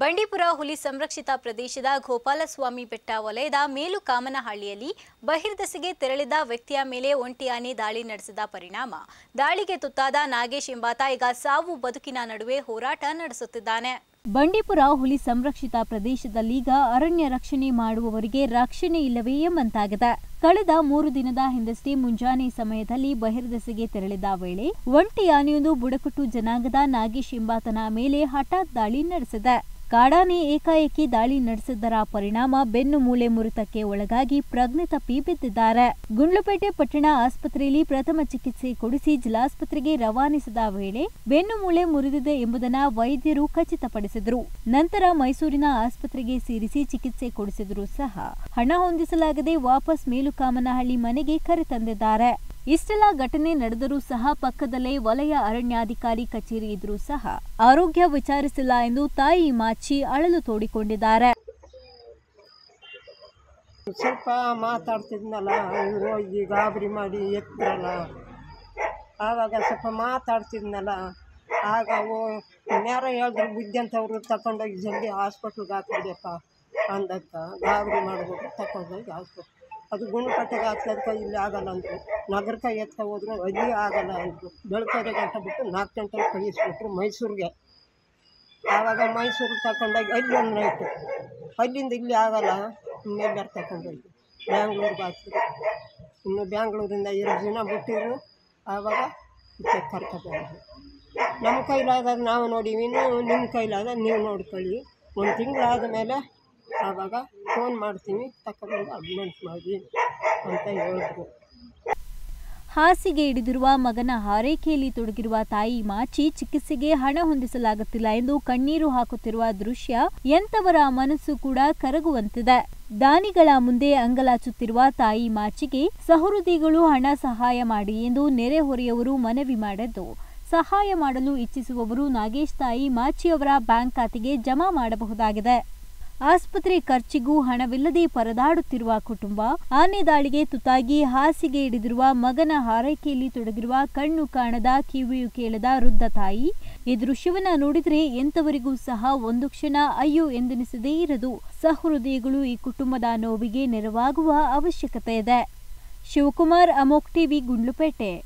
ಬಂಡೀಪುರ ಹುಲಿ ಸಂರಕ್ಷಿತ ಪ್ರದೇಶದ ಗೋಪಾಲಸ್ವಾಮಿ ಬೆಟ್ಟ ವಲಯದ ಮೇಲುಕಾಮನಹಳ್ಳಿಯಲ್ಲಿ ಬಹಿರ್ದಸೆಗೆ ತೆರಳಿದ ವ್ಯಕ್ತಿಯ ಮೇಲೆ ಒಂಟಿ ದಾಳಿ ನಡೆಸಿದ ಪರಿಣಾಮ. ದಾಳಿಗೆ ತುತ್ತಾದ ನಾಗೇಶ್ ಎಂಬಾತ ಈಗ ಸಾವು ಬದುಕಿನ ನಡುವೆ ಹೋರಾಟ ನಡೆಸುತ್ತಿದ್ದಾನೆ. ಬಂಡೀಪುರ ಹುಲಿ ಸಂರಕ್ಷಿತ ಪ್ರದೇಶದಲ್ಲೀಗ ಅರಣ್ಯ ರಕ್ಷಣೆ ಮಾಡುವವರಿಗೆ ರಕ್ಷಣೆ ಇಲ್ಲವೇ ಎಂಬಂತಾಗಿದೆ. ಕಳೆದ ಮೂರು ದಿನದ ಹಿಂದಷ್ಟೇ ಮುಂಜಾನೆ ಸಮಯದಲ್ಲಿ ಬಹಿರ್ದಸೆಗೆ ತೆರಳಿದ ವೇಳೆ ಒಂಟಿ ಆನೆಯೊಂದು ಬುಡಕಟ್ಟು ಜನಾಂಗದ ನಾಗೇಶ್ ಎಂಬಾತನ ಮೇಲೆ ಹಠಾತ್ ದಾಳಿ ನಡೆಸಿದೆ. ಕಾಡಾನೆ ಏಕಾಏಕಿ ದಾಳಿ ನಡೆಸಿದ್ದರ ಪರಿಣಾಮ ಬೆನ್ನು ಮೂಳೆ ಮುರಿತಕ್ಕೆ ಒಳಗಾಗಿ ಪ್ರಜ್ಞೆ ತಪ್ಪಿ ಬಿದ್ದಿದ್ದಾರೆ. ಗುಂಡ್ಲುಪೇಟೆ ಪಟ್ಟಣ ಆಸ್ಪತ್ರೆಯಲ್ಲಿ ಪ್ರಥಮ ಚಿಕಿತ್ಸೆ ಕೊಡಿಸಿ ಜಿಲ್ಲಾಸ್ಪತ್ರೆಗೆ ರವಾನಿಸಿದ ವೇಳೆ ಬೆನ್ನು ಮೂಳೆ ಮುರಿದಿದೆ ಎಂಬುದನ್ನ ವೈದ್ಯರು ಖಚಿತಪಡಿಸಿದರು. ನಂತರ ಮೈಸೂರಿನ ಆಸ್ಪತ್ರೆಗೆ ಸೇರಿಸಿ ಚಿಕಿತ್ಸೆ ಕೊಡಿಸಿದರೂ ಸಹ ಹಣ ಹೊಂದಿಸಲಾಗದೆ ವಾಪಸ್ ಮೇಲುಕಾಮನಹಳ್ಳಿ ಮನೆಗೆ ಕರೆತಂದಿದ್ದಾರೆ ಇಷ್ಟೆಲ್ಲ ಘಟನೆ ನಡೆದರೂ ಸಹ ಪಕ್ಕದಲ್ಲೇ ವಲಯ ಅರಣ್ಯಾಧಿಕಾರಿ ಕಚೇರಿ ಇದ್ರೂ ಸಹ ಆರೋಗ್ಯ ವಿಚಾರಿಸಿಲ್ಲ ಎಂದು ತಾಯಿ ಮಾಚಿ ಅಳಲು ತೋಡಿಕೊಂಡಿದ್ದಾರೆ. ಸ್ವಲ್ಪ ಮಾತಾಡ್ತಿದ್ನಲ್ಲ, ಇವರು ಹೋಗಿ ಗಾಬರಿ ಮಾಡಿ ಎತ್ತರಲ್ಲ ಆವಾಗ ಸ್ವಲ್ಪ ಮಾತಾಡ್ತಿದ್ನಲ್ಲ, ಆಗ ಓ, ಇನ್ಯಾರೋ ಹೇಳಿದ್ರು ಬುದ್ಧಿ ಅಂತವ್ರು ತಗೊಂಡೋಗಿ ಜಲ್ದಿ ಹಾಸ್ಪಿಟ್ಲಿಗೆ ಹಾಕಿದ್ಯಪ್ಪ ಅಂದಕ್ಕ ಗಾಬರಿ ಮಾಡಿಬಿಟ್ಟು ತಗೊಂಡೋಗಿ ಹಾಸ್ಪಿಟ್ಲ್ ಅದು ಗುಣಪಟ್ಟೆಗೆ ಹಾಕ್ತಾ ಇಲ್ಲಿ ಆಗಲ್ಲ ಅಂದರು. ನಗರಕ್ಕೆ ಎತ್ಕೊ ಹೋದ್ರು ಅಲ್ಲಿ ಆಗಲ್ಲ ಅಂದರು. ಬೆಳ್ಕರೆ ಗಂಟೆ ಬಿಟ್ಟು ನಾಲ್ಕು ಗಂಟೆಗೆ ಕಳಿಸ್ಬಿಟ್ರು ಮೈಸೂರಿಗೆ. ಆವಾಗ ಮೈಸೂರಿಗೆ ತಗೊಂಡೋಗಿ ಅಲ್ಲಿ ಒಂದು ನೈಟು ಅಲ್ಲಿಂದ ಇಲ್ಲಿ ಆಗಲ್ಲ ಇನ್ನೆಲ್ಲರೂ ತಗೊಂಡೋಗಿ ಬ್ಯಾಂಗ್ಳೂರಿಗೆ ಹಾಕಿದ್ರು ಇನ್ನು ಬ್ಯಾಂಗ್ಳೂರಿಂದ ಎರಡು ದಿನ ಬಿಟ್ಟಿದ್ರು. ಆವಾಗ ಇದಕ್ಕೆ ಕರ್ಕೊಬಂದ್ರು ನಮ್ಮ ಕೈಲಾದಾಗ ನಾವು ನೋಡೀವಿ, ಇನ್ನು ನಿಮ್ಮ ಕೈಲಾದಾಗ ನೀವು ನೋಡ್ಕೊಳ್ಳಿ. ಒಂದು ತಿಂಗಳಾದ ಮೇಲೆ ಆವಾಗ ಫೋನ್ ಮಾಡ್ತೀನಿ ತಗೊಬಂದು ಅಡ್ಮೆಂಟ್ ಮಾಡಿ ಅಂತ ಹೇಳಿದ್ರು. ಹಾಸಿಗೆ ಹಿಡಿದಿರುವ ಮಗನ ಹಾರೈಕೆಯಲ್ಲಿ ತೊಡಗಿರುವ ತಾಯಿ ಮಾಚಿ ಚಿಕಿತ್ಸೆಗೆ ಹಣ ಹೊಂದಿಸಲಾಗುತ್ತಿಲ್ಲ ಎಂದು ಕಣ್ಣೀರು ಹಾಕುತ್ತಿರುವ ದೃಶ್ಯ ಎಂತವರ ಮನಸ್ಸು ಕೂಡ ಕರಗುವಂತಿದೆ. ದಾನಿಗಳ ಮುಂದೆ ಅಂಗಲಾಚುತ್ತಿರುವ ತಾಯಿ ಮಾಚಿಗೆ ಸಹೃದಿಗಳು ಹಣ ಸಹಾಯ ಮಾಡಿ ಎಂದು ನೆರೆಹೊರೆಯವರು ಮನವಿ ಮಾಡಿದ್ದು, ಸಹಾಯ ಮಾಡಲು ಇಚ್ಛಿಸುವವರು ನಾಗೇಶ್ ತಾಯಿ ಮಾಚಿಯವರ ಬ್ಯಾಂಕ್ ಖಾತೆಗೆ ಜಮಾ ಮಾಡಬಹುದಾಗಿದೆ. ಆಸ್ಪತ್ರೆ ಖರ್ಚಿಗೂ ಹಣವಿಲ್ಲದೆ ಪರದಾಡುತ್ತಿರುವ ಕುಟುಂಬ, ಆನೆ ದಾಳಿಗೆ ತುತ್ತಾಗಿ ಹಾಸಿಗೆ ಹಿಡಿದಿರುವ ಮಗನ ಹಾರೈಕೆಯಲ್ಲಿ ತೊಡಗಿರುವ ಕಣ್ಣು ಕಾಣದ ಕಿವಿಯು ಕೇಳದ ವೃದ್ಧ ತಾಯಿ ಈ ದೃಶ್ಯವನ್ನ ನೋಡಿದ್ರೆ ಎಂತವರಿಗೂ ಸಹ ಒಂದು ಕ್ಷಣ ಅಯ್ಯೋ ಎಂದೆನಿಸದೇ ಇರದು. ಸಹೃದಯಗಳು ಈ ಕುಟುಂಬದ ನೋವಿಗೆ ನೆರವಾಗುವ ಅವಶ್ಯಕತೆ ಇದೆ. ಶಿವಕುಮಾರ್ ಅಮೋಕ್ ಟಿವಿ, ಗುಂಡ್ಲುಪೇಟೆ.